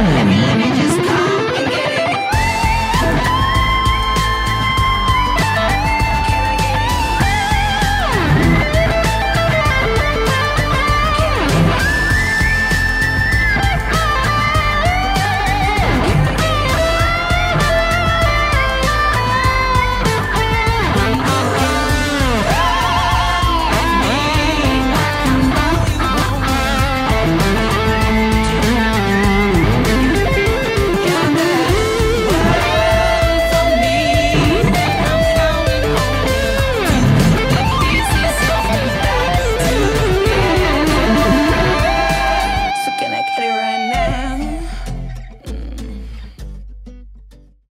Hablan.